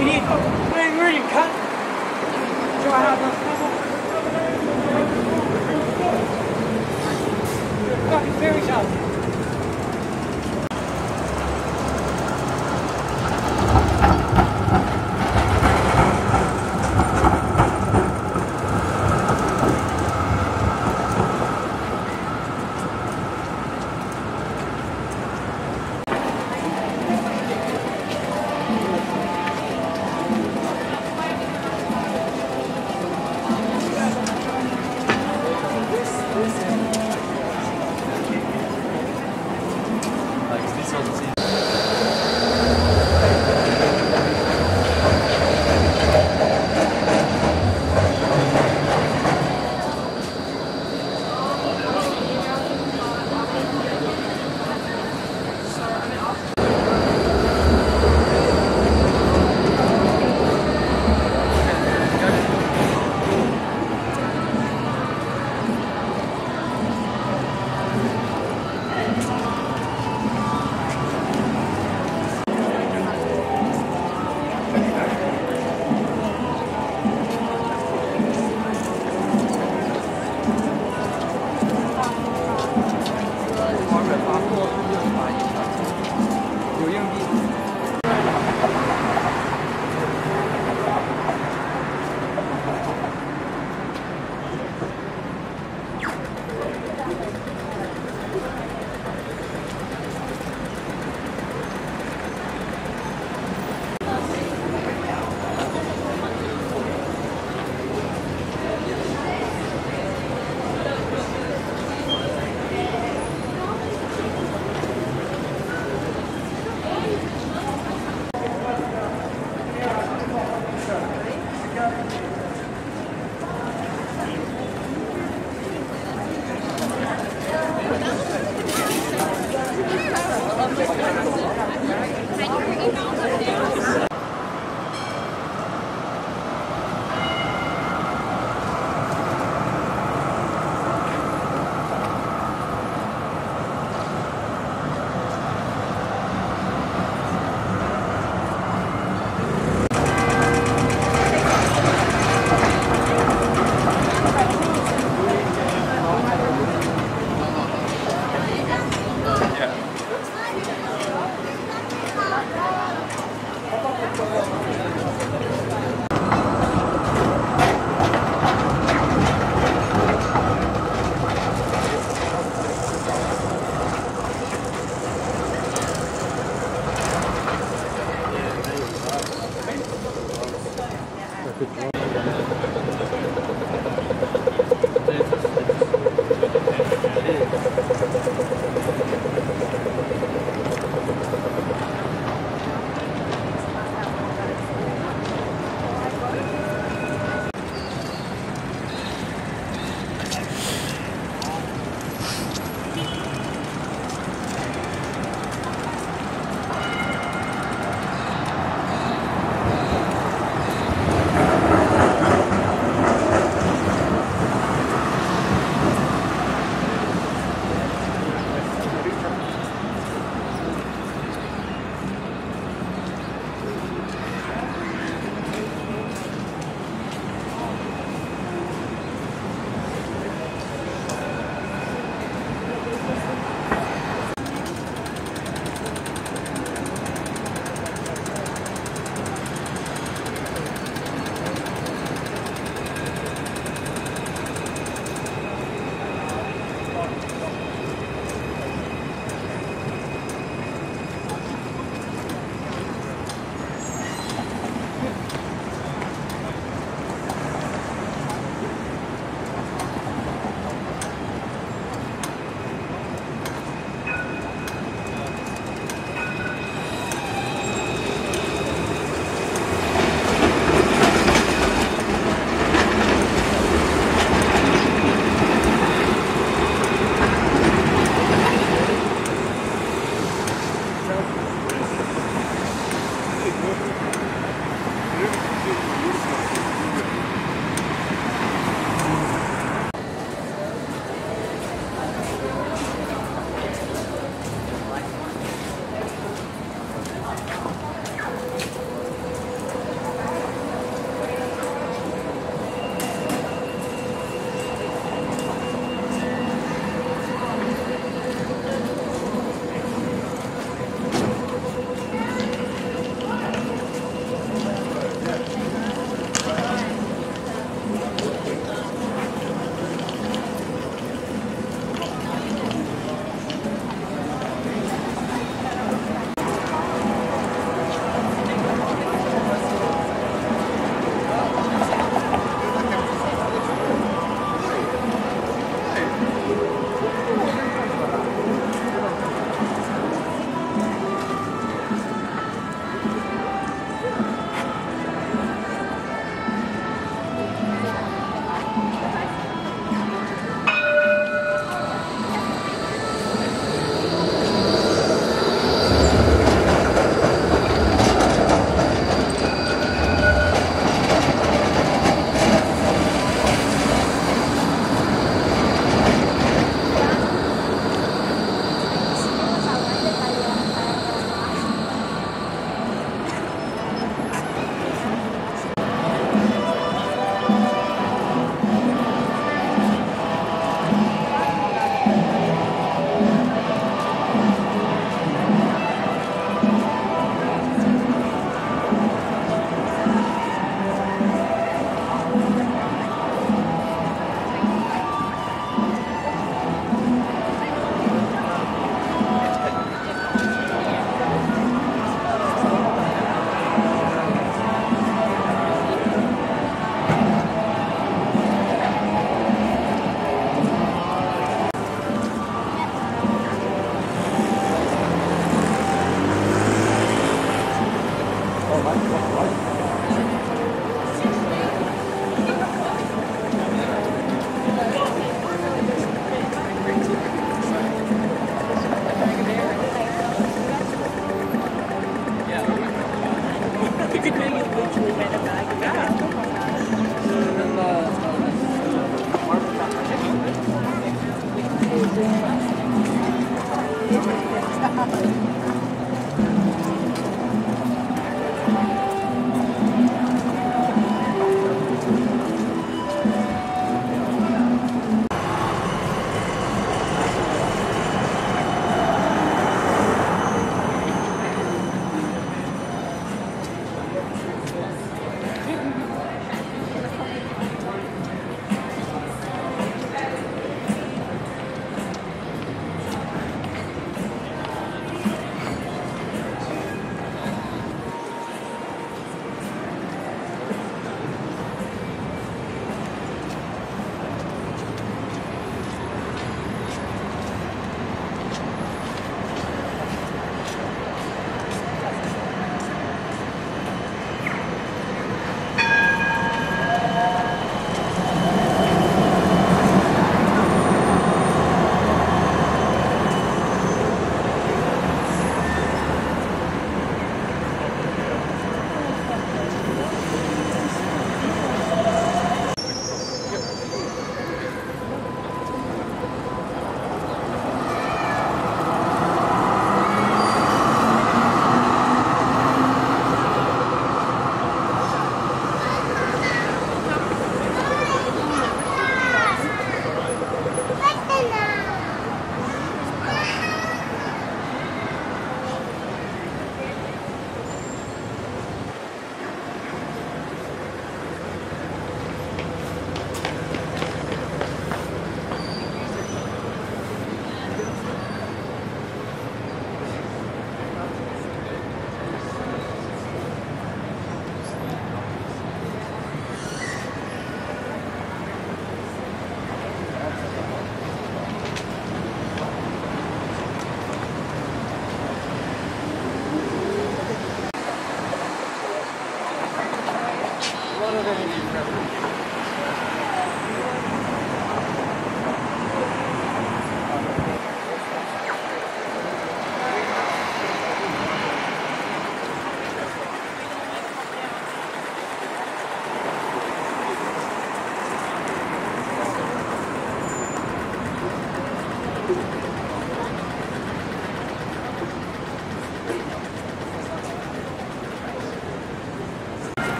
ミリ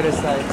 criticized.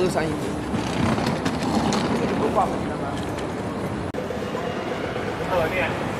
都上映。这个不挂门了吗？外面。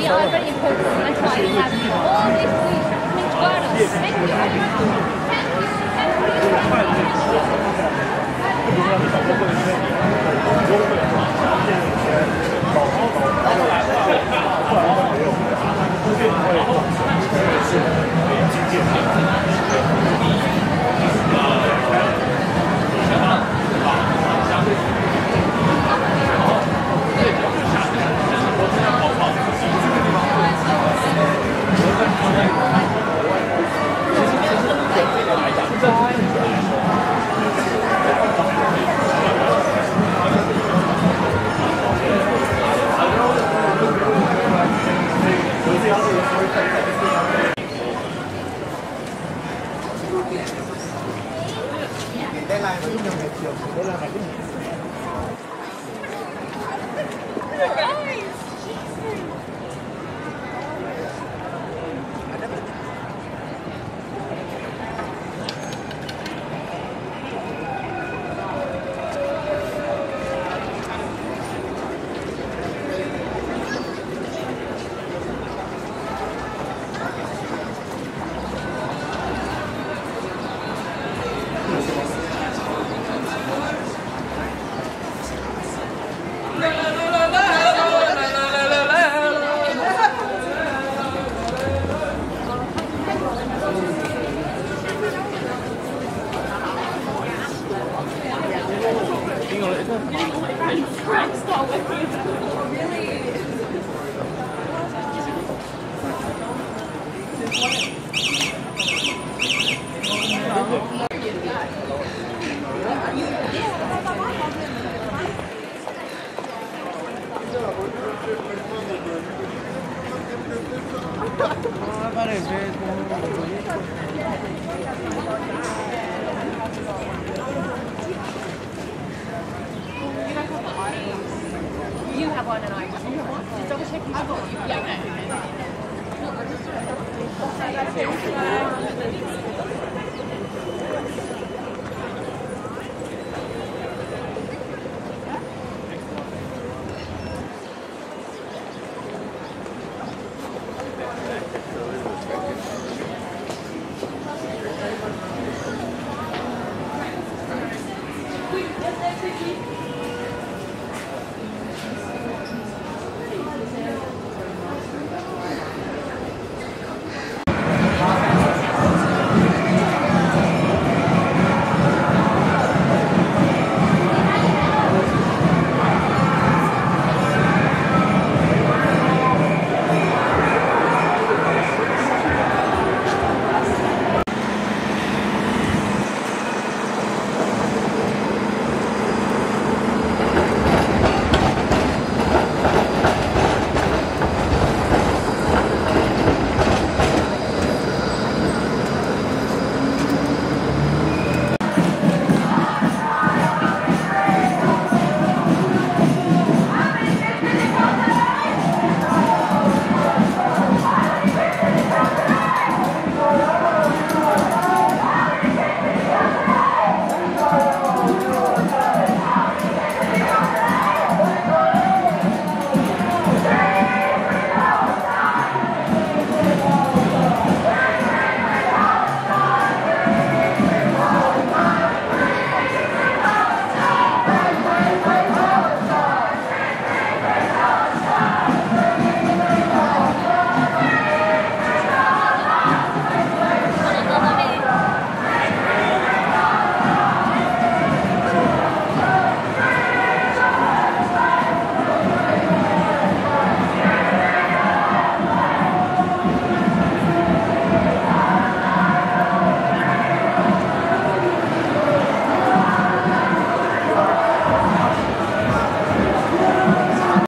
We are